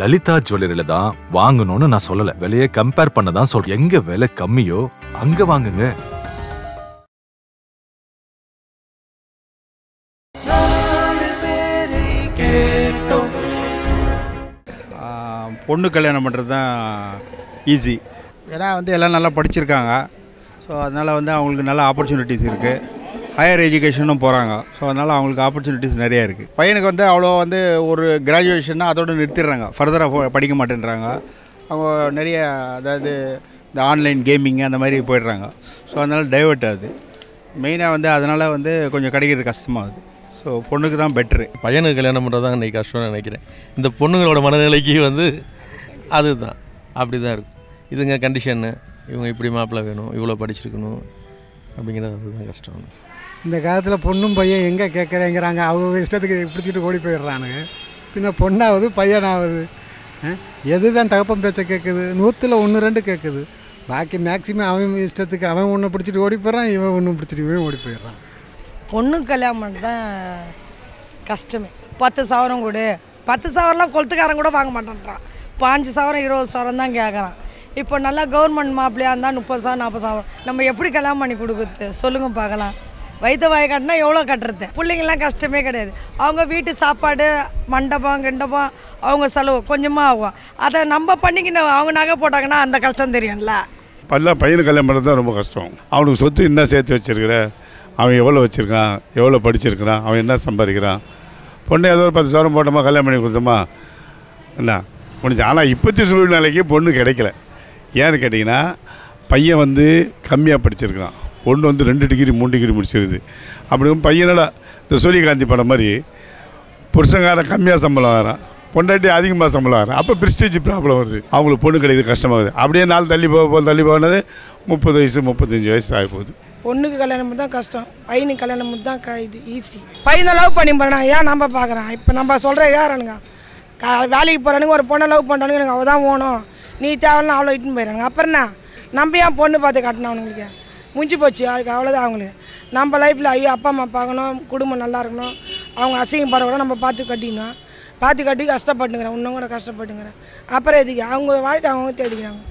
லலிதா ஜுவல்லரியில தான் வாங்கணும்னு நான் சொல்லல. விலையை கம்பேர் பண்ண தான் சொல்றேன். எங்க விலை கம்மியோ அங்க வாங்குங்க. பொண்ணு கல்யாணம் பண்ணுறது தான் ஈஸி ஏன்னா வந்து எல்லாம் நல்லா படிச்சிருக்காங்க. ஸோ அதனால் வந்து அவங்களுக்கு நல்ல ஆப்பர்ச்சுனிட்டிஸ் இருக்குது ஹையர் எஜுகேஷனும் போகிறாங்க ஸோ அதனால் அவங்களுக்கு ஆப்பர்ச்சுனிட்டிஸ் நிறையா இருக்குது பையனுக்கு வந்து அவ்வளோ வந்து ஒரு கிராஜுவேஷன்னா அதோட நிறுத்திடுறாங்க. ஃபர்தராக படிக்க மாட்டேன்றாங்க. அவங்க நிறைய அதாவது இந்த ஆன்லைன் கேமிங் அந்த மாதிரி போயிடுறாங்க. ஸோ அதனால் டைவெர்ட் ஆகுது. மெயினாக வந்து அதனால் வந்து கொஞ்சம் கிடைக்கிறது கஷ்டமாகுது. ஸோ பொண்ணுக்கு தான் பெட்ரு பையனுக்கு கல்யாணம் பண்ணுறது தான் இன்றைக்கி கஷ்டம்னு நினைக்கிறேன். இந்த பொண்ணுங்களோட மனநிலைக்கு வந்து அதுதான். அப்படி தான் இருக்கும். இதுங்க கண்டிஷன்னு இவங்க இப்படி மாப்பிள்ளை வேணும் இவ்வளோ படிச்சிருக்கணும் அப்படிங்கிறது அதுதான் கஷ்டம். இந்த காலத்தில் பொண்ணும் பையன் எங்கே கேட்குறேங்கிறாங்க அவங்க இஷ்டத்துக்கு பிடிச்சிட்டு ஓடி போயிடுறானுங்க. பின்ன பொண்ணாவது பையனாவது எது தான் தகப்பம் பேச்சை கேட்குது நூற்றில் ஒன்று ரெண்டு கேட்குது பாக்கி மேக்ஸிமம் அவன் இஷ்டத்துக்கு அவன் ஒன்று பிடிச்சிட்டு ஓடி போயிடுறான் இவன் ஒன்று பிடிச்சிட்டு இவன் ஓடி போயிடுறான். பொண்ணுக்கு கல்யாணம் தான் கஷ்டமே. பத்து சவரம் கொடு. பத்து சவரம்லாம் கொளுத்துக்காரன் கூட வாங்க மாட்டேன்றான். பாஞ்சு சவரம் இருபது சவரம் தான் கேட்குறான் இப்போ நல்லா கவர்மெண்ட் மாப்பிள்ளையாக இருந்தால் முப்பது சவரம் நாற்பது சவரம். நம்ம எப்படி கல்யாணம் பண்ணி கொடுக்குறது? சொல்லுங்க பார்க்கலாம். வயிற்று வாய் கட்டினா எவ்வளோ கட்டுறது? பிள்ளைங்கள்லாம் கஷ்டமே கிடையாது. அவங்க வீட்டு சாப்பாடு மண்டபம் கிண்டபம் அவங்க செலவு கொஞ்சமாக ஆகும். அதை நம்ம பண்ணிக்கணும் அவங்க நகை போட்டாங்கன்னா அந்த கஷ்டம் தெரியும்ல. பல்ல பையனுக்கு கல்யாணம் பண்ணுறது தான் ரொம்ப கஷ்டம். அவனுக்கு சொத்து என்ன சேர்த்து வச்சிருக்கிற? அவன் எவ்வளோ வச்சுருக்கான்? எவ்வளோ படிச்சிருக்கிறான்? அவன் என்ன சம்பாதிக்கிறான்? பொண்ணு ஏதோ ஒரு பத்து சவரம் போட்டோமா கல்யாணம் பண்ணி கொடுத்தோமா? என்ன? முடிஞ்சு. ஆனால் இப்போத்தி சூழ்நிலைக்கு பொண்ணு கிடைக்கல. ஏன்னு கேட்டிங்கன்னா பையன் வந்து கம்மியாக படிச்சிருக்கிறான். பொண்ணு வந்து ரெண்டு டிகிரி மூணு டிகிரி முடிச்சிருது. அப்படி பையனோட இந்த சூரியகாந்தி படம் மாதிரி புருஷங்காரன் கம்மியாக சம்பளம் வரான் பொண்டாட்டி அதிகமாக சம்பளம் வரும் அப்போ பிரிஸ்டேஜ் ப்ராப்ளம் வருது. அவங்களுக்கு பொண்ணு கிடைக்கிறது கஷ்டமாகுது அப்படியே நாள் தள்ளி போக போக தள்ளி போனது முப்பது வயசு முப்பத்தஞ்சு வயசு ஆகி போகுது. பொண்ணுக்கு கல்யாணம் பண்ணி தான் கஷ்டம். பையனுக்கு கல்யாணம் பண்ணி தான் க- இது ஈஸி பையனை லவ் பண்ணி போனா ஏன் நம்ம பார்க்குறேன்? இப்போ நம்ம சொல்கிற யாரானுங்க? க வேலைக்கு போகிறானுங்க ஒரு பொண்ணை லவ் பண்ணுறானுங்க எனக்கு அவள் தான் ஓணும். நீ தேவையில்லாம் அவ்வளோ இட்டுன்னு போயிடுறாங்க அப்புறம் என்ன? நம்ம ஏன் பொண்ணு பார்த்து காட்டணும் அவனுங்களுக்கு? முடிஞ்சு போச்சு. அதுக்கு அவ்வளோதான் அவங்களுக்கு. நம்ம லைஃப்பில் ஐயோ அப்பா அம்மா பார்க்கணும் குடும்பம் நல்லா இருக்கணும். அவங்க அசிங்கப்படக்கூட நம்ம பார்த்து கட்டிக்கணும் பார்த்து கட்டி கஷ்டப்பட்டுங்கிறேன் இன்னும் கூட கஷ்டப்பட்டுங்கிறேன் அப்புறம் எதுக்கு? அவங்க வாழ்க்கை அவங்க தேடிக்கிறாங்க.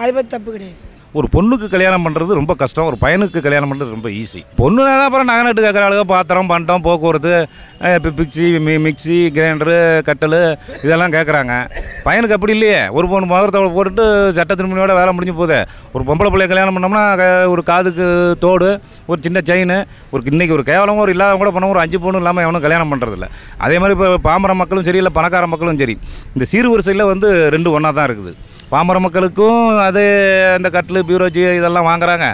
அதை பற்றி தப்பு கிடையாது. ஒரு பொண்ணுக்கு கல்யாணம் பண்ணுறது ரொம்ப கஷ்டம் ஒரு பையனுக்கு கல்யாணம் பண்ணுறது ரொம்ப ஈஸி பொண்ணுனா தான் அப்புறம் நகை நட்டு கேட்குற ஆளுங்க பாத்திரம் பண்டம் போக்குவரத்து பிக்சி இப்போ மி மிக்சி கிரைண்டரு கட்டல் இதெல்லாம் கேட்குறாங்க பையனுக்கு அப்படி இல்லையே. ஒரு பொண்ணு முகரத்தை போட்டுட்டு சட்ட திருமணியோட வேலை முடிஞ்சு போகுது. ஒரு பொம்பளை பிள்ளைய கல்யாணம் பண்ணோம்னா ஒரு காதுக்கு தோடு ஒரு சின்ன செயின் ஒரு இன்றைக்கி ஒரு கேவலமாக ஒரு இல்லாத கூட பண்ண ஒரு அஞ்சு பொண்ணு இல்லாமல் எவனும் கல்யாணம் பண்ணுறதில்ல அதே மாதிரி இப்போ பாமர மக்களும் சரி இல்லை பணக்கார மக்களும் சரி இந்த சீர்வரிசையில் வந்து ரெண்டு ஒன்றா தான் இருக்குது. பாமர மக்களுக்கும் அது அந்த கட்டில் பியூரோஜி இதெல்லாம் வாங்குறாங்க.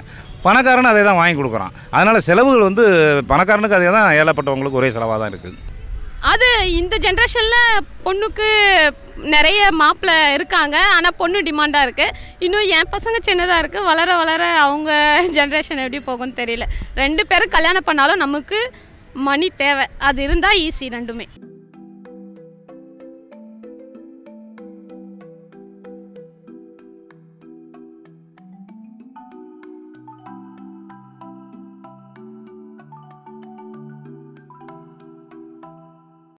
பணக்காரன் அதே தான் வாங்கி கொடுக்குறான். அதனால் செலவுகள் வந்து பணக்காரனுக்கு அதே தான் ஏழப்பட்டவங்களுக்கு ஒரே செலவாக தான் இருக்குது அது இந்த ஜென்ரேஷனில் பொண்ணுக்கு நிறைய மாப்பிள்ளை இருக்காங்க. ஆனால் பொண்ணு டிமாண்டாக இருக்குது இன்னும் என் பசங்க சின்னதாக இருக்குது வளர வளர அவங்க ஜென்ரேஷன் எப்படி போகும்னு தெரியல. ரெண்டு பேரும் கல்யாணம் பண்ணாலும் நமக்கு மணி தேவை. அது இருந்தால் ஈஸி ரெண்டுமே.